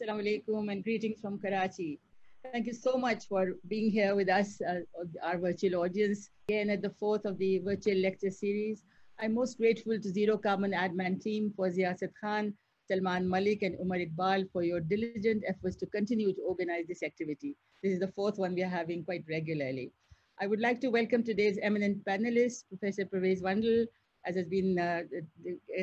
Assalamu alaikum and greetings from Karachi. Thank you so much for being here with us, uh, our virtual audience, again at the fourth of the virtual lecture series. I'm most grateful to Zero Carbon Adman team for Ziyasat Khan, Salman Malik and Umar Iqbal for your diligent efforts to continue to organize this activity. This is the fourth one we are having quite regularly. I would like to welcome today's eminent panelists, Professor Pervez Vandal, as has been uh,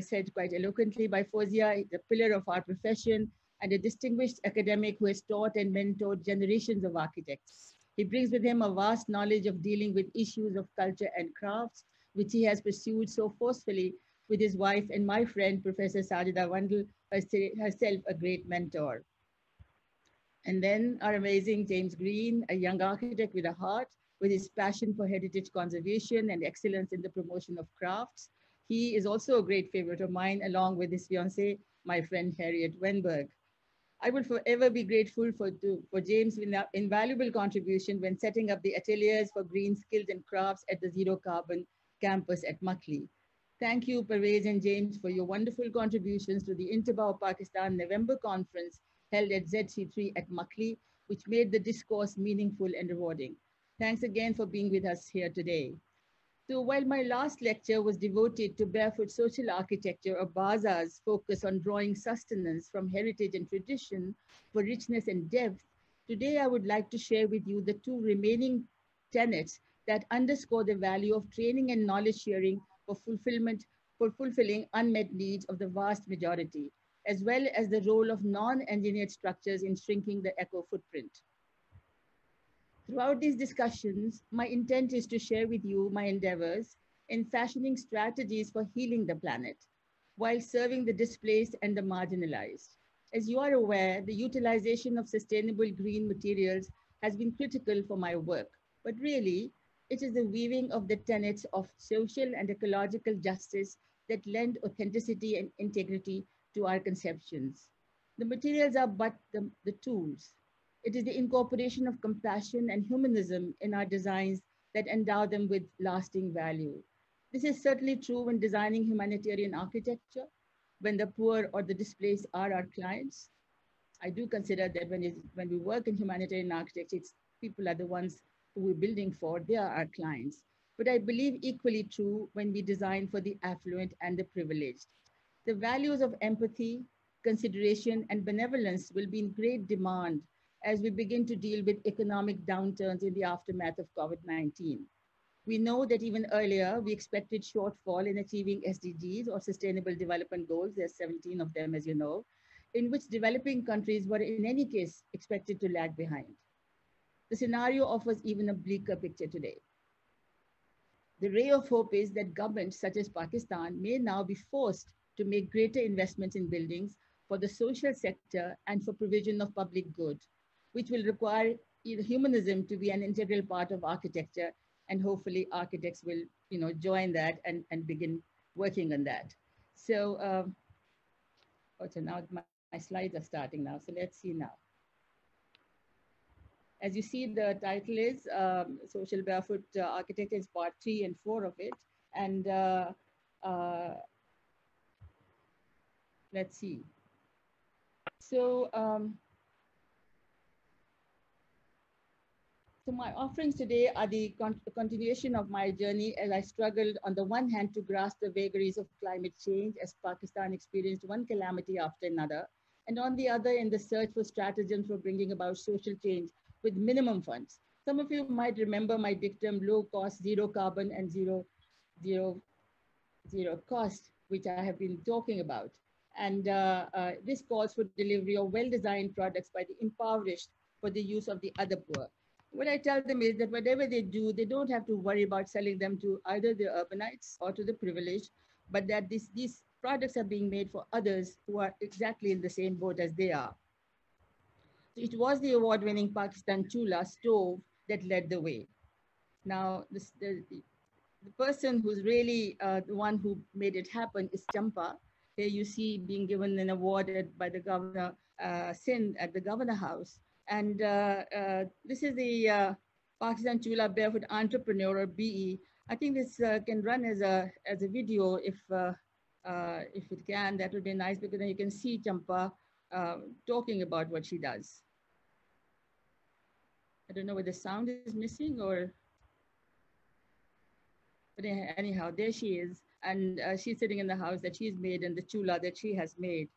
said quite eloquently by Fozia, the pillar of our profession, and a distinguished academic who has taught and mentored generations of architects. He brings with him a vast knowledge of dealing with issues of culture and crafts, which he has pursued so forcefully with his wife and my friend, Professor Sajida Vandal, herself a great mentor. And then our amazing James Green, a young architect with a heart, with his passion for heritage conservation and excellence in the promotion of crafts. He is also a great favorite of mine, along with his fiancée, my friend Harriet Wenberg. I will forever be grateful for, for James' invaluable contribution when setting up the ateliers for green skills and crafts at the Zero Carbon campus at Makli. Thank you, Pervez and James, for your wonderful contributions to the INTBAU Pakistan November conference held at ZC3 at Makli, which made the discourse meaningful and rewarding. Thanks again for being with us here today. So while my last lecture was devoted to barefoot social architecture or BASA's focus on drawing sustenance from heritage and tradition for richness and depth, today I would like to share with you the two remaining tenets that underscore the value of training and knowledge sharing for fulfillment, for fulfilling unmet needs of the vast majority, as well as the role of non-engineered structures in shrinking the eco footprint. Throughout these discussions, my intent is to share with you my endeavors in fashioning strategies for healing the planet while serving the displaced and the marginalized. As you are aware, the utilization of sustainable green materials has been critical for my work, but really, it is the weaving of the tenets of social and ecological justice that lend authenticity and integrity to our conceptions. The materials are but the, the tools, it is the incorporation of compassion and humanism in our designs that endow them with lasting value. This is certainly true when designing humanitarian architecture, when the poor or the displaced are our clients. I do consider that when, when we work in humanitarian architecture, people are the ones who we're building for, they are our clients. But I believe equally true when we design for the affluent and the privileged. The values of empathy, consideration, and benevolence will be in great demand as we begin to deal with economic downturns in the aftermath of COVID-19. We know that even earlier, we expected shortfall in achieving SDGs or Sustainable Development Goals, there's 17 of them as you know, in which developing countries were in any case expected to lag behind. The scenario offers even a bleaker picture today. The ray of hope is that governments such as Pakistan may now be forced to make greater investments in buildings for the social sector and for provision of public good which will require humanism to be an integral part of architecture. And hopefully architects will you know, join that and, and begin working on that. So, um, oh, so now my, my slides are starting now. So let's see now. As you see, the title is um, Social Barefoot uh, Architecture is part three and four of it. And uh, uh, let's see. So um, So my offerings today are the con continuation of my journey as I struggled on the one hand to grasp the vagaries of climate change as Pakistan experienced one calamity after another, and on the other in the search for stratagems for bringing about social change with minimum funds. Some of you might remember my dictum, low cost, zero carbon and zero, zero, zero cost, which I have been talking about. And uh, uh, this calls for delivery of well-designed products by the impoverished for the use of the other poor what I tell them is that whatever they do, they don't have to worry about selling them to either the urbanites or to the privileged, but that this, these products are being made for others who are exactly in the same boat as they are. It was the award-winning Pakistan Chula stove that led the way. Now, this, the, the, person who's really uh, the one who made it happen is Champa. Here you see being given an award by the governor, uh, Sindh at the governor house. And uh, uh, this is the uh, Pakistan Chula Barefoot Entrepreneur or BE. I think this can run as a, as a video if, if it can, that would be nice because then you can see Champa talking about what she does. I don't know whether the sound is missing or, but anyhow, there she is. And uh, she's sitting in the house that she's made and the chula that she has made.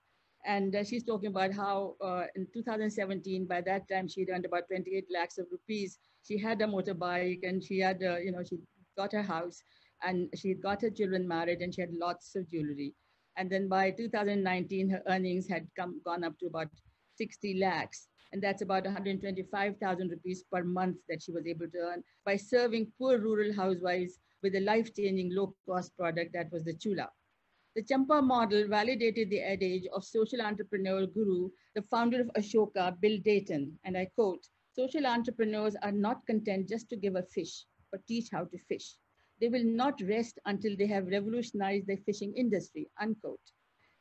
And uh, she's talking about how uh, in 2017, by that time, she'd earned about 28 lakhs of rupees. She had a motorbike and she had, uh, you know, she got her house and she got her children married and she had lots of jewelry. And then by 2019, her earnings had come gone up to about 60 lakhs. And that's about 125,000 rupees per month that she was able to earn by serving poor rural housewives with a life-changing low-cost product that was the chula. The Champa model validated the adage of social entrepreneur guru, the founder of Ashoka, Bill Drayton, and I quote, social entrepreneurs are not content just to give a fish, but teach how to fish. They will not rest until they have revolutionized the fishing industry, unquote.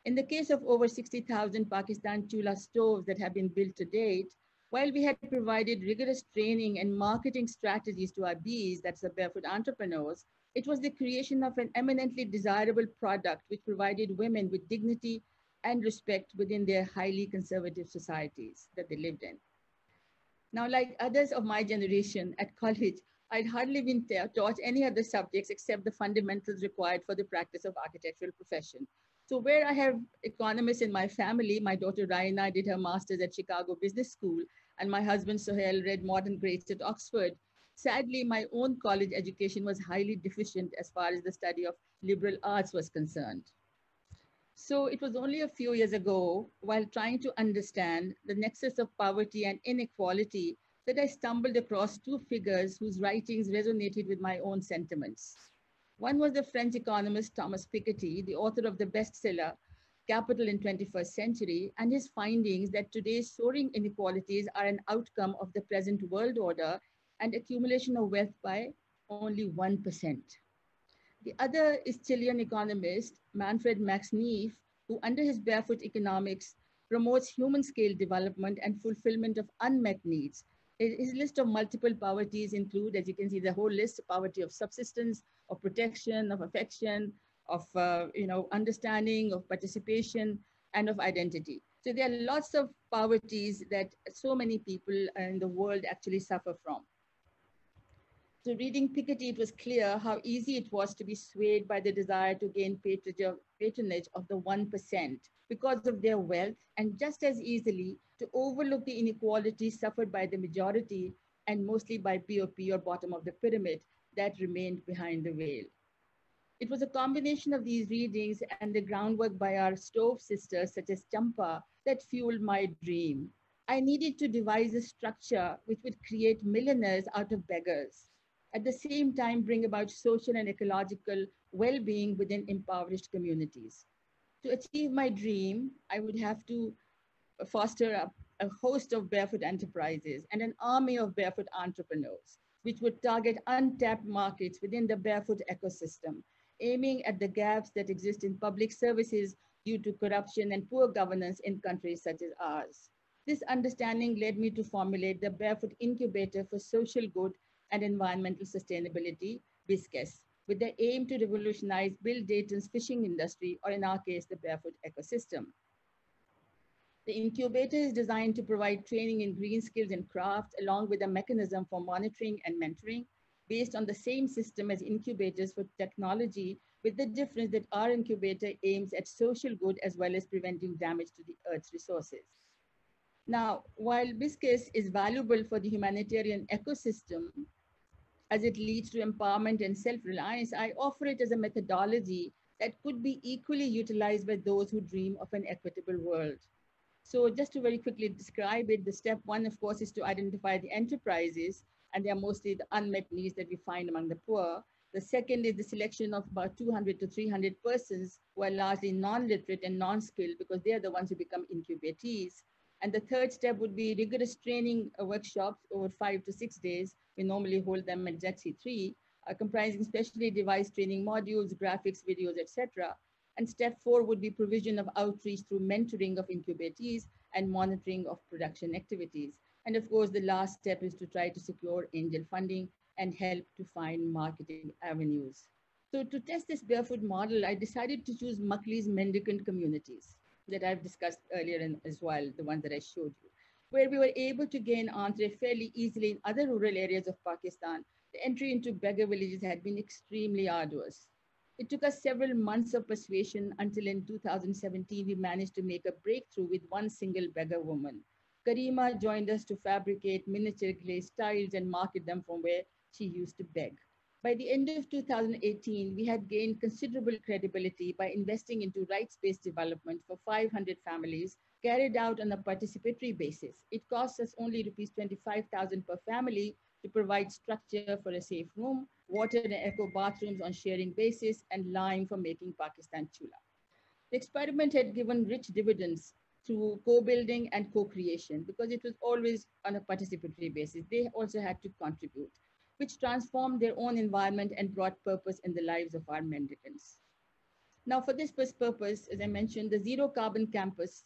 In the case of over 60,000 Pakistan Chula stoves that have been built to date, while we had provided rigorous training and marketing strategies to our bees, that's the barefoot entrepreneurs, it was the creation of an eminently desirable product which provided women with dignity and respect within their highly conservative societies that they lived in. Now, like others of my generation at college, I'd hardly been taught any other subjects except the fundamentals required for the practice of architectural profession. So where I have economists in my family, my daughter Raina did her master's at Chicago Business School, and my husband Sohail read modern Greats at Oxford. Sadly, my own college education was highly deficient as far as the study of liberal arts was concerned. So it was only a few years ago, while trying to understand the nexus of poverty and inequality, that I stumbled across two figures whose writings resonated with my own sentiments. One was the French economist Thomas Piketty, the author of the bestseller Capital in 21st Century, and his findings that today's soaring inequalities are an outcome of the present world order and accumulation of wealth by only 1%. The other is Chilean economist Manfred Max Neef, who under his barefoot economics promotes human scale development and fulfillment of unmet needs. His list of multiple poverties include, as you can see, the whole list, poverty of subsistence, of protection, of affection, of uh, you know, understanding, of participation, and of identity. So there are lots of poverties that so many people in the world actually suffer from. So reading Piketty, it was clear how easy it was to be swayed by the desire to gain patronage of the 1% because of their wealth, and just as easily to overlook the inequality suffered by the majority and mostly by BOP or bottom of the pyramid that remained behind the veil. It was a combination of these readings and the groundwork by our stove sisters, such as Champa, that fueled my dream. I needed to devise a structure which would create millionaires out of beggars at the same time bring about social and ecological well-being within impoverished communities. To achieve my dream, I would have to foster a, a host of barefoot enterprises and an army of barefoot entrepreneurs, which would target untapped markets within the barefoot ecosystem, aiming at the gaps that exist in public services due to corruption and poor governance in countries such as ours. This understanding led me to formulate the Barefoot Incubator for Social Good and Environmental Sustainability, BISCES, with the aim to revolutionize Bill Drayton's fishing industry, or in our case, the barefoot ecosystem. The incubator is designed to provide training in green skills and crafts, along with a mechanism for monitoring and mentoring based on the same system as incubators for technology, with the difference that our incubator aims at social good as well as preventing damage to the Earth's resources. Now, while BISCES is valuable for the humanitarian ecosystem, as it leads to empowerment and self-reliance, I offer it as a methodology that could be equally utilized by those who dream of an equitable world. So just to very quickly describe it, the step one, of course, is to identify the enterprises, and they are mostly the unmet needs that we find among the poor. The second is the selection of about 200 to 300 persons who are largely non-literate and non-skilled because they are the ones who become incubatees. And the third step would be rigorous training uh, workshops over five to six days. We normally hold them at ZC3, uh, comprising specially devised training modules, graphics, videos, etc. And step four would be provision of outreach through mentoring of incubatees and monitoring of production activities. And of course, the last step is to try to secure angel funding and help to find marketing avenues. So to test this barefoot model, I decided to choose Makli's mendicant communities that I've discussed earlier in, as well, the ones that I showed you, where we were able to gain entree fairly easily in other rural areas of Pakistan. The entry into beggar villages had been extremely arduous. It took us several months of persuasion until in 2017, we managed to make a breakthrough with one single beggar woman. Karima joined us to fabricate miniature glazed tiles and market them from where she used to beg. By the end of 2018, we had gained considerable credibility by investing into rights-based development for 500 families carried out on a participatory basis. It costs us only rupees 25,000 per family to provide structure for a safe room, water and eco bathrooms on sharing basis, and lime for making Pakistan chula. The experiment had given rich dividends through co-building and co-creation because it was always on a participatory basis. They also had to contribute which transformed their own environment and brought purpose in the lives of our mendicants. Now for this purpose, as I mentioned, the zero carbon campus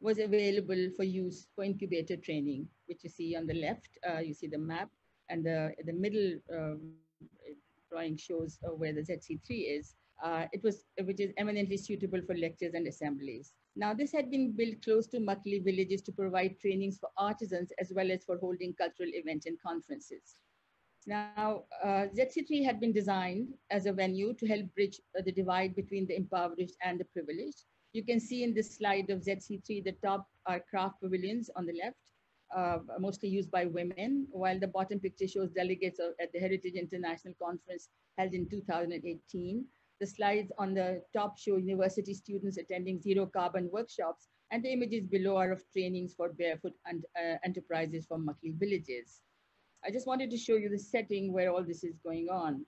was available for use for incubator training, which you see on the left, uh, you see the map and the, the middle uh, drawing shows uh, where the ZC3 is. Uh, it was, which is eminently suitable for lectures and assemblies. Now, this had been built close to Makli villages to provide trainings for artisans as well as for holding cultural events and conferences. Now, uh, ZC3 had been designed as a venue to help bridge uh, the divide between the impoverished and the privileged. You can see in this slide of ZC3, the top are craft pavilions on the left, uh, mostly used by women, while the bottom picture shows delegates of, at the Heritage International Conference held in 2018. The slides on the top show university students attending zero carbon workshops, and the images below are of trainings for barefoot and, uh, enterprises from Makli villages. I just wanted to show you the setting where all this is going on.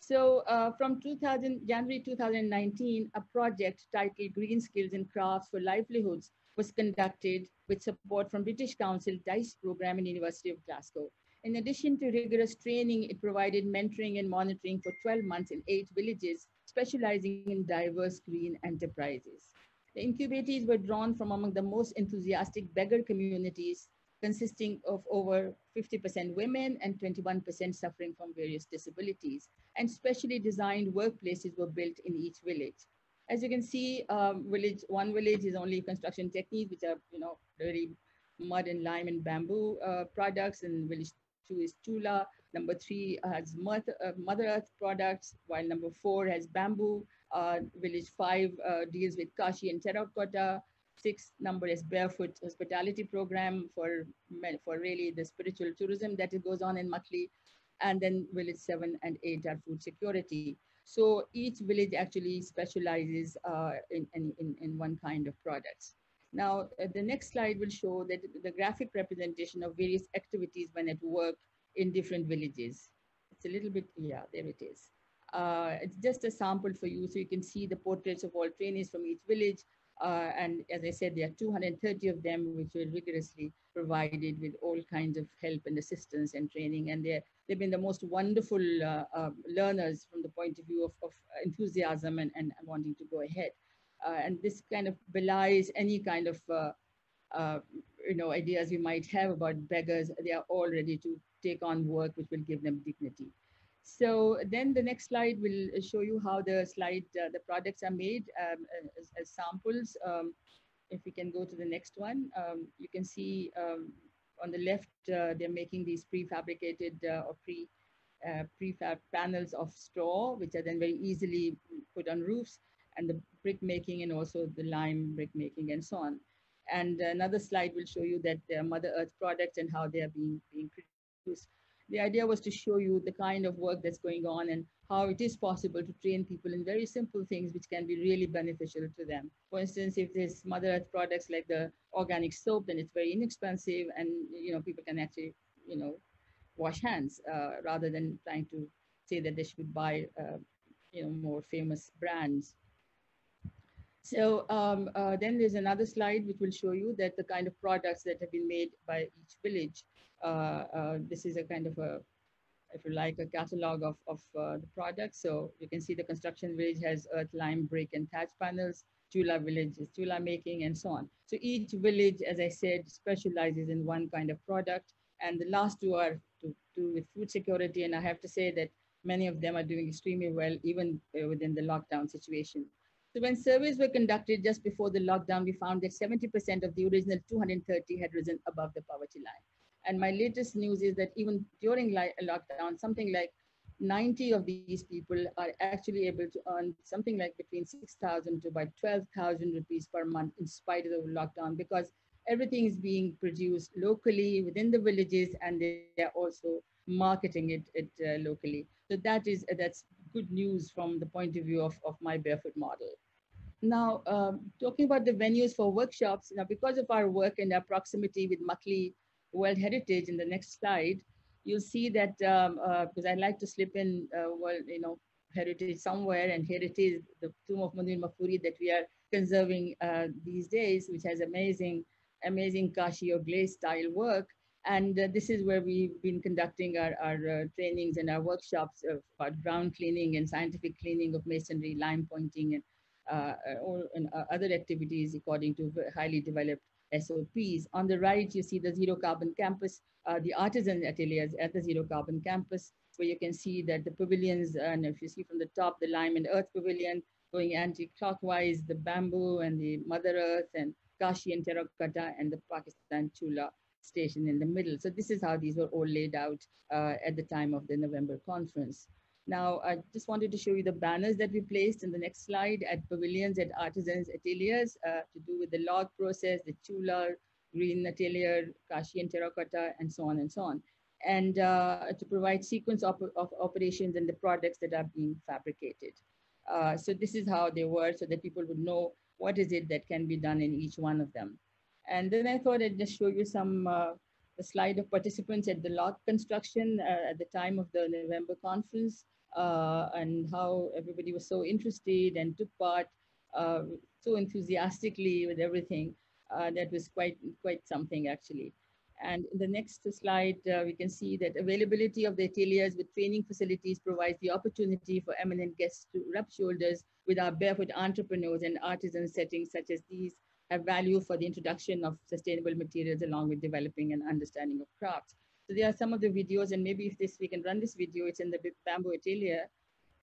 So uh, from 2000, January 2019, a project titled Green Skills and Crafts for Livelihoods was conducted with support from British Council DICE program in University of Glasgow. In addition to rigorous training, it provided mentoring and monitoring for 12 months in eight villages, specializing in diverse green enterprises. The incubatees were drawn from among the most enthusiastic beggar communities consisting of over 50% women and 21% suffering from various disabilities. And specially designed workplaces were built in each village. As you can see, um, village one village is only construction techniques, which are you know really mud and lime and bamboo uh, products, and village two is chula. Number three has mother, uh, mother earth products, while number four has bamboo. Uh, village five uh, deals with kashi and terracotta six number is barefoot hospitality program for for really the spiritual tourism that goes on in Makli. And then village seven and eight are food security. So each village actually specializes uh, in, in, in one kind of products. Now, uh, the next slide will show that the graphic representation of various activities when at work in different villages. It's a little bit, yeah, there it is. Uh, it's just a sample for you so you can see the portraits of all trainees from each village uh, and as I said, there are 230 of them which were rigorously provided with all kinds of help and assistance and training. And they've been the most wonderful uh, uh, learners from the point of view of, of enthusiasm and, and wanting to go ahead. Uh, and this kind of belies any kind of uh, uh, you know ideas you might have about beggars. They are all ready to take on work which will give them dignity. So then the next slide will show you how the slide, uh, the products are made um, as, as, samples. Um, if we can go to the next one, um, you can see um, on the left, uh, they're making these prefabricated uh, or pre, uh, prefab panels of straw, which are then very easily put on roofs and the brick making and also the lime brick making and so on. And another slide will show you that the Mother Earth products and how they are being, being produced the idea was to show you the kind of work that's going on and how it is possible to train people in very simple things which can be really beneficial to them. For instance, if there's Mother Earth products like the organic soap, then it's very inexpensive and you know people can actually you know wash hands uh, rather than trying to say that they should buy uh, you know more famous brands. So um, uh, then there's another slide which will show you that the kind of products that have been made by each village. Uh, uh, this is a kind of a, if you like, a catalog of, of uh, the products. So you can see the construction village has earth, lime, brick, and thatch panels. Chula village is chula making and so on. So each village, as I said, specializes in one kind of product. And the last two are to do with food security. And I have to say that many of them are doing extremely well, even uh, within the lockdown situation. So when surveys were conducted just before the lockdown, we found that 70% of the original 230 had risen above the poverty line. And my latest news is that even during lockdown, something like 90 of these people are actually able to earn something like between 6,000 to about 12,000 rupees per month in spite of the lockdown because everything is being produced locally within the villages and they are also marketing it, it uh, locally. So that is, that's good news from the point of view of, of my barefoot model. Now, um, talking about the venues for workshops, now because of our work and our proximity with Makli World Heritage in the next slide, you'll see that um, uh, because I like to slip in uh, well, you know, heritage somewhere, and here it is, the tomb of Munir Mafuri that we are conserving uh, these days, which has amazing, amazing Kashi or glaze style work. And uh, this is where we've been conducting our, our uh, trainings and our workshops about ground cleaning and scientific cleaning of masonry, lime pointing, and, or, and other activities according to highly developed SOPs. On the right, you see the zero carbon campus, uh, the artisan ateliers at the zero carbon campus, where you can see that the pavilions, and if you see from the top, the lime and earth pavilion going anti-clockwise, the bamboo and the mother earth and Kashi and terracotta and the Pakistan Chula station in the middle. So this is how these were all laid out uh, at the time of the November conference. Now, I just wanted to show you the banners that we placed in the next slide at pavilions at artisans ateliers uh, to do with the log process, the chula, green atelier, kashi and terracotta, and so on and so on. And uh, to provide sequence of, of, operations and the products that are being fabricated. Uh, so this is how they were so that people would know what is it that can be done in each one of them. And then I thought I'd just show you some uh, the slide of participants at the log construction uh, at the time of the November conference uh, and how everybody was so interested and took part uh, so enthusiastically with everything. Uh, that was quite, quite something actually. And in the next slide, uh, we can see that availability of the ateliers with training facilities provides the opportunity for eminent guests to rub shoulders with our barefoot entrepreneurs and artisan settings such as these have value for the introduction of sustainable materials along with developing an understanding of crafts. So there are some of the videos, and maybe if this we can run this video, it's in the bamboo atelier.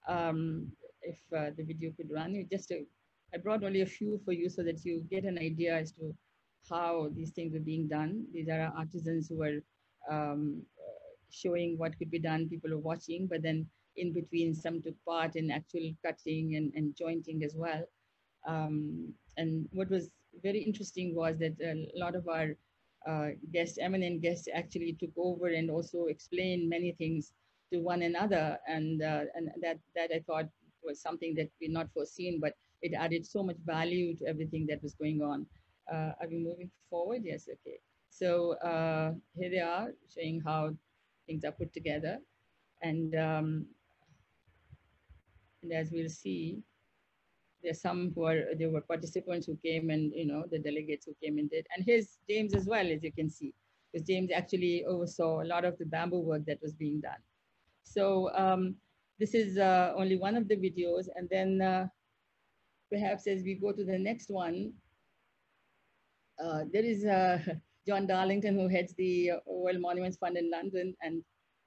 Um, if uh, the video could run, it just uh, I brought only a few for you so that you get an idea as to how these things are being done. These are artisans who are um, showing what could be done. People are watching, but then in between, some took part in actual cutting and, and jointing as well. Um, and what was very interesting was that a lot of our uh, guests, eminent guests, actually took over and also explained many things to one another, and uh, and that that I thought was something that we not foreseen, but it added so much value to everything that was going on. Uh, are we moving forward? Yes, okay. So uh, here they are showing how things are put together, and um, and as we'll see, there's some who are there were participants who came and you know the delegates who came and did and here's james as well as you can see because james actually oversaw a lot of the bamboo work that was being done. So um, this is uh, only one of the videos and then uh, perhaps as we go to the next one uh, there is uh, john darlington who heads the world monuments fund in london and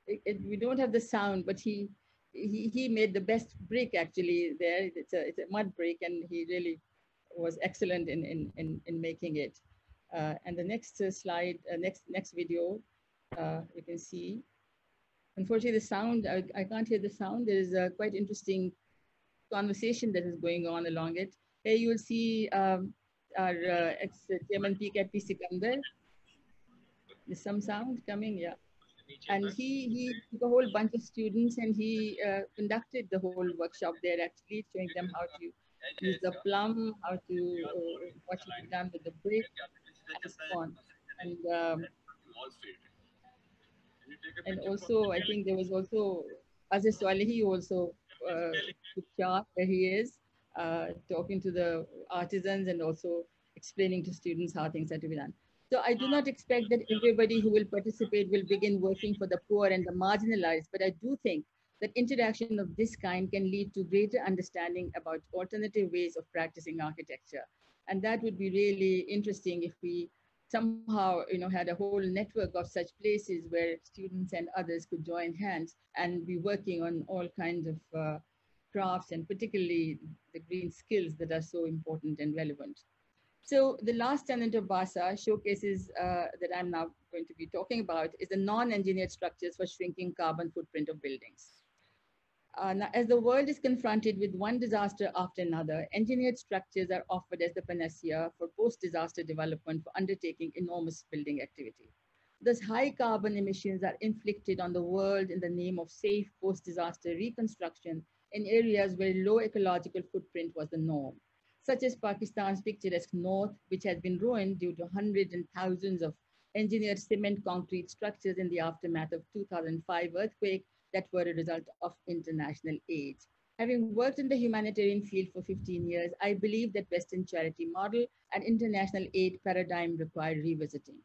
it, it, we don't have the sound but he he, he made the best brick actually there. It's a, it's a mud brick and he really was excellent in, in, in, in making it. Uh, and the next uh, slide, uh, next, next video, uh, you can see. Unfortunately, the sound, I, I can't hear the sound. There is a quite interesting conversation that is going on along it. Here you will see um, our uh, ex-chairman PKP Sikandar. There's some sound coming, yeah and he he took a whole bunch of students and he uh, conducted the whole workshop there actually showing them how to use the plumb how to uh, what should be done with the brick and so on. And um, and also i think there was also Aziz Swalehi also uh, where he is uh, talking to the artisans and also explaining to students how things are to be done so I do not expect that everybody who will participate will begin working for the poor and the marginalized, but I do think that interaction of this kind can lead to greater understanding about alternative ways of practicing architecture. And that would be really interesting if we somehow you know, had a whole network of such places where students and others could join hands and be working on all kinds of uh, crafts and particularly the green skills that are so important and relevant. So the last tenant of BASA showcases uh, that I'm now going to be talking about is the non-engineered structures for shrinking carbon footprint of buildings. Uh, now, as the world is confronted with one disaster after another, engineered structures are offered as the panacea for post-disaster development for undertaking enormous building activity. Thus, high carbon emissions are inflicted on the world in the name of safe post-disaster reconstruction in areas where low ecological footprint was the norm, such as Pakistan's picturesque north, which has been ruined due to hundreds and thousands of engineered cement concrete structures in the aftermath of 2005 earthquake that were a result of international aid. Having worked in the humanitarian field for 15 years, I believe that Western charity model and international aid paradigm require revisiting.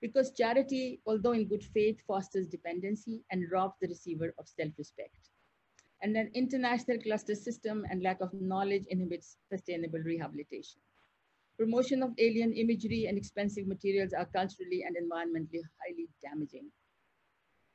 Because charity, although in good faith, fosters dependency and robs the receiver of self-respect. And then international cluster system and lack of knowledge inhibits sustainable rehabilitation. Promotion of alien imagery and expensive materials are culturally and environmentally highly damaging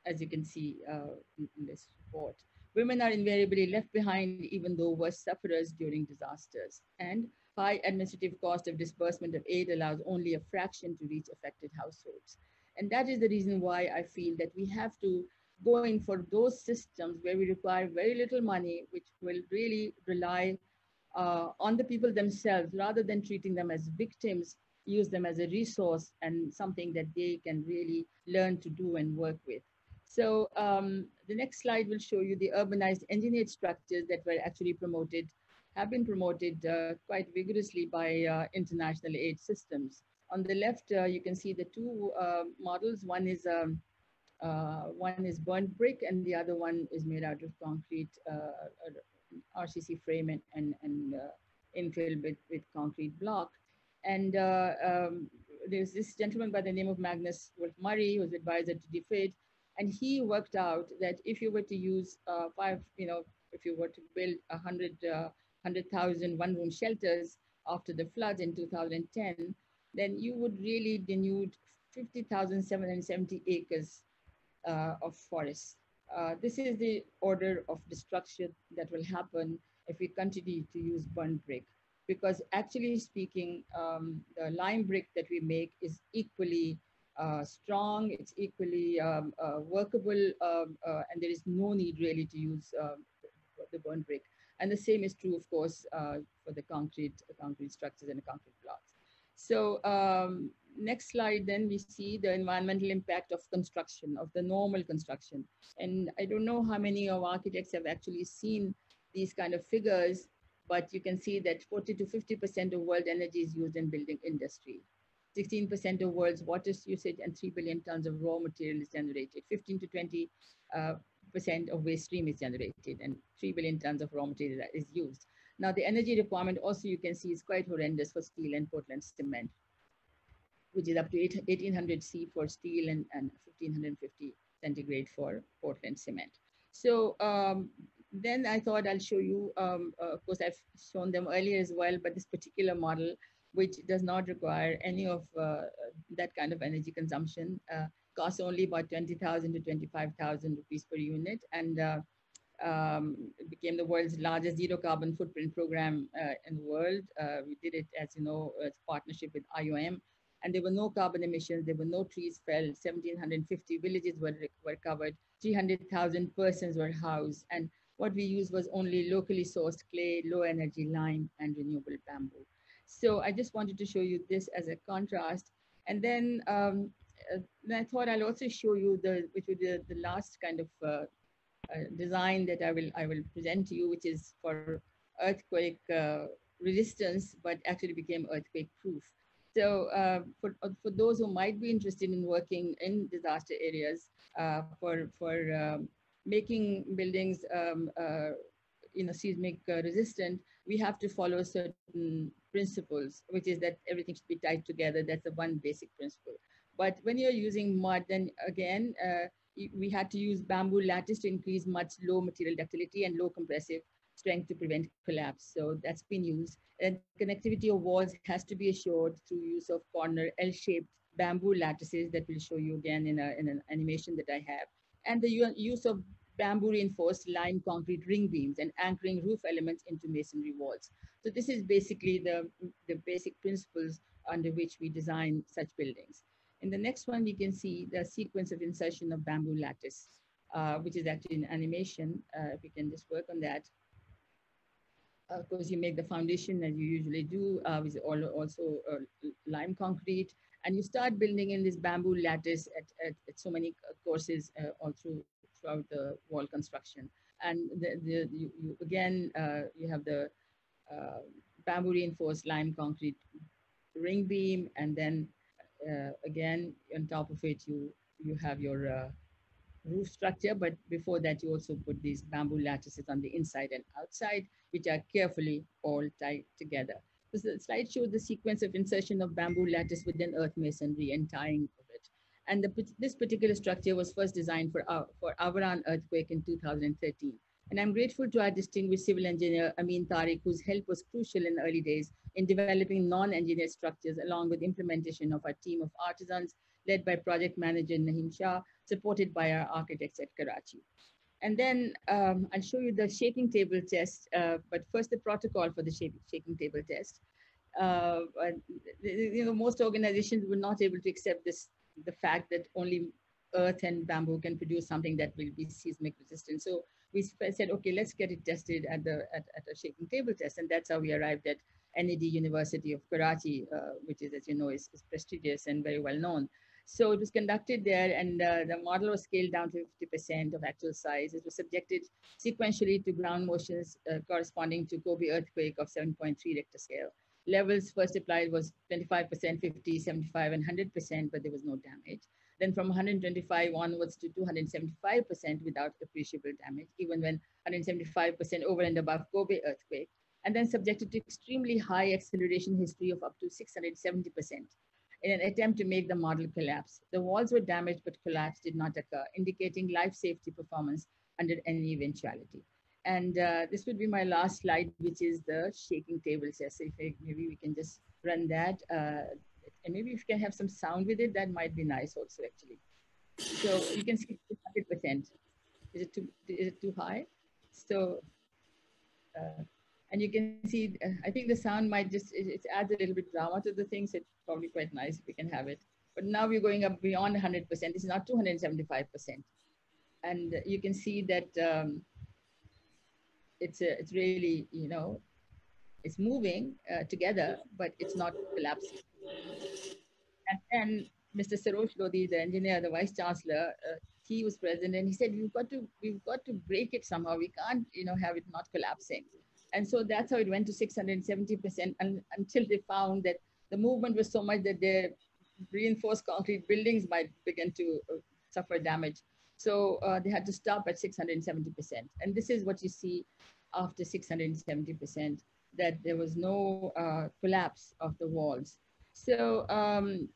as you can see uh, in, in, this report. Women are invariably left behind even though worse sufferers during disasters. And high administrative cost of disbursement of aid allows only a fraction to reach affected households. And that is the reason why I feel that we have to go in for those systems where we require very little money, which will really rely uh, on the people themselves rather than treating them as victims, use them as a resource and something that they can really learn to do and work with. So um, the next slide will show you the urbanized engineered structures that were actually promoted, have been promoted uh, quite vigorously by uh, international aid systems. On the left, uh, you can see the two uh, models. One is um, uh, one is burnt brick and the other one is made out of concrete uh, RCC frame and, and, and infill with, with concrete block. And um, there's this gentleman by the name of Magnus Wolfe Murray, who's advisor to DFID, and he worked out that if you were to use uh, five, you know, if you were to build a hundred, uh, 100,000 one-room shelters after the floods in 2010, then you would really denude 50,770 acres uh, of forests. Uh, this is the order of destruction that will happen if we continue to use burnt brick. Because actually speaking, um, the lime brick that we make is equally uh, strong, it's equally um, uh, workable, um, uh, and there is no need really to use um, the burnt brick. And the same is true, of course, uh, for the concrete, concrete structures and concrete blocks. So um, next slide, then we see the environmental impact of construction, of the normal construction. And I don't know how many of architects have actually seen these kind of figures, but you can see that 40 to 50% of world energy is used in building industry. 16% of world's water usage and 3 billion tons of raw material is generated. 15 to 20 uh, percent of waste stream is generated and 3 billion tons of raw material is used. Now the energy requirement also you can see is quite horrendous for steel and Portland cement, which is up to 1800 C for steel and, and 1550 centigrade for Portland cement. So um, then I thought I'll show you, um, uh, of course I've shown them earlier as well, but this particular model which does not require any of uh, that kind of energy consumption. Uh, costs only about 20,000 to 25,000 rupees per unit and uh, um, became the world's largest zero carbon footprint program uh, in the world. Uh, we did it, as you know, as partnership with IOM and there were no carbon emissions, there were no trees felled, 1,750 villages were, were covered, 300,000 persons were housed and what we used was only locally sourced clay, low energy lime and renewable bamboo. So I just wanted to show you this as a contrast. And then, um, uh, then I thought I'll also show you the, which would be the, last kind of uh, uh, design that I will, I will present to you, which is for earthquake uh, resistance, but actually became earthquake proof. So uh, for, for those who might be interested in working in disaster areas, uh, for, for um, making buildings um, you know, seismic resistant, we have to follow certain principles, which is that everything should be tied together. That's the one basic principle. But when you're using mud, then again, uh, we had to use bamboo lattice to increase much low material ductility and low compressive strength to prevent collapse. So that's been used. And connectivity of walls has to be assured through use of corner L-shaped bamboo lattices that we'll show you again in, a, in an animation that I have. And the use of bamboo reinforced lime concrete ring beams and anchoring roof elements into masonry walls. So this is basically the, the basic principles under which we design such buildings. In the next one, you can see the sequence of insertion of bamboo lattice, uh, which is actually an animation. Uh, if we can just work on that. Of course, you make the foundation as you usually do uh, with also uh, lime concrete, and you start building in this bamboo lattice at, at, at so many courses uh, all through throughout the wall construction. And the, the, you, you again, uh, you have the uh, bamboo reinforced lime concrete ring beam, and then uh, again, on top of it, you, you have your roof structure, but before that, you also put these bamboo lattices on the inside and outside, which are carefully all tied together. The slide shows the sequence of insertion of bamboo lattice within earth masonry and tying of it. And the, this particular structure was first designed for, our, for Awaran earthquake in 2013. And I'm grateful to our distinguished civil engineer, Amin Tariq, whose help was crucial in early days in developing non-engineered structures, along with implementation of our team of artisans led by project manager Nahim Shah, supported by our architects at Karachi. And then um, I'll show you the shaking table test, uh, but first the protocol for the shaking, table test. Uh, you know, most organizations were not able to accept this, the fact that only earth and bamboo can produce something that will be seismic resistant. So we said, okay, let's get it tested at the at, at a shaking table test, and that's how we arrived at NED University of Karachi, uh, which is, as you know, is, is prestigious and very well known. So it was conducted there and uh, the model was scaled down to 50% of actual size. It was subjected sequentially to ground motions uh, corresponding to Kobe earthquake of 7.3 Richter scale. Levels first applied was 25%, 50, 75, and 100%, but there was no damage. Then from 125 onwards to 275% without appreciable damage, even when 175% over and above Kobe earthquake. And then subjected to extremely high acceleration history of up to 670% in an attempt to make the model collapse. The walls were damaged, but collapse did not occur, indicating life safety performance under any eventuality. And uh, this would be my last slide, which is the shaking table test. If maybe we can just run that. Uh, and maybe if you can have some sound with it, that might be nice also actually. So you can see 100%. Is it too, is it too high? So uh, and you can see, uh, I think the sound might just, it, it, adds a little bit drama to the things. It's probably quite nice if we can have it. But now we're going up beyond 100%. This is not 275%. And you can see that um, it's, a, it's really, you know, it's moving uh, together, but it's not collapsing. And then Mr. Sarosh Lodhi, the engineer, the vice chancellor, uh, he was present and he said, we've got to, we've got to break it somehow. We can't, you know, have it not collapsing. And so that's how it went to 670% and, until they found that the movement was so much that their reinforced concrete buildings might begin to uh, suffer damage. So uh, they had to stop at 670%. And this is what you see after 670%, that there was no uh, collapse of the walls. So um,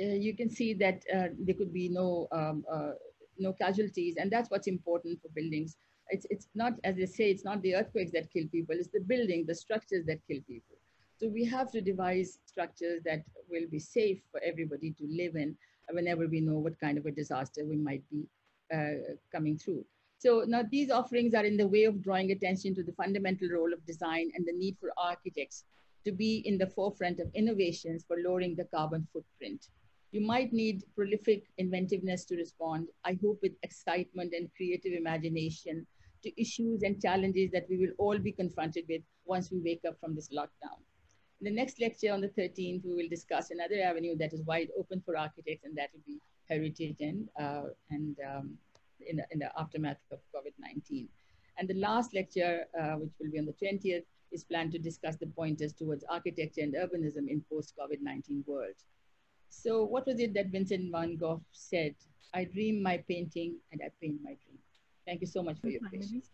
uh, you can see that uh, there could be no, um, uh, no casualties. And that's what's important for buildings it's, it's not, as they say, it's not the earthquakes that kill people, it's the building, the structures that kill people. So we have to devise structures that will be safe for everybody to live in whenever we know what kind of a disaster we might be uh, coming through. So now these offerings are in the way of drawing attention to the fundamental role of design and the need for architects to be in the forefront of innovations for lowering the carbon footprint. You might need prolific inventiveness to respond, I hope with excitement and creative imagination to issues and challenges that we will all be confronted with once we wake up from this lockdown. In the next lecture on the 13th, we will discuss another avenue that is wide open for architects, and that will be heritage and, uh, and um, in, the, in the aftermath of COVID-19. And the last lecture, uh, which will be on the 20th, is planned to discuss the pointers towards architecture and urbanism in post-COVID-19 world. So what was it that Vincent van Gogh said? I dream my painting and I paint my dream. Thank you so much for your patience.